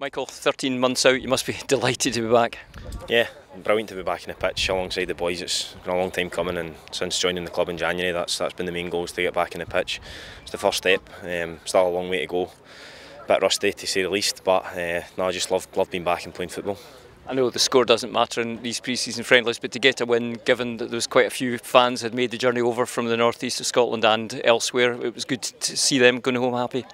Michael, 13 months out, you must be delighted to be back. Yeah, brilliant to be back in the pitch alongside the boys. It's been a long time coming, and since joining the club in January, that's that's been the main goal is to get back in the pitch. It's the first step. Um, still a long way to go. A bit rusty to say the least, but uh, no, I just love love being back and playing football. I know the score doesn't matter in these pre-season friendlies, but to get a win, given that there was quite a few fans had made the journey over from the northeast of Scotland and elsewhere, it was good to see them going home happy.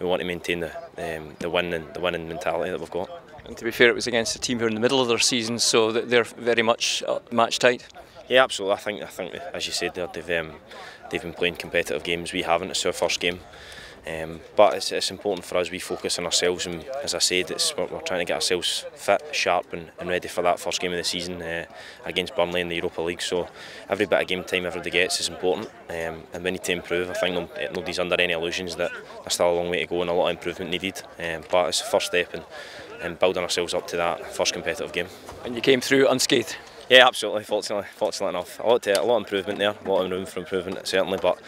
we want to maintain the um, the winning the winning mentality that we've got. And to be fair, it was against a team who are in the middle of their season, so they're very much uh, match tight. Yeah, absolutely. I think I think as you said, they've um, they've been playing competitive games. We haven't. It's our first game. Um, but it's, it's important for us, we focus on ourselves and as I said, it's, we're, we're trying to get ourselves fit, sharp and, and ready for that first game of the season uh, against Burnley in the Europa League. So every bit of game time everybody gets is important um, and we need to improve. I think nobody's under any illusions that there's still a long way to go and a lot of improvement needed. Um, but it's the first step in, in building ourselves up to that first competitive game. And you came through unscathed? Yeah, absolutely. Fortunately, fortunately enough, a lot to, a lot of improvement there, a lot of room for improvement certainly. But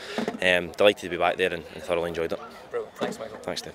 um, delighted to be back there and, and thoroughly enjoyed it. Brilliant. Thanks, Michael. Thanks, Dave.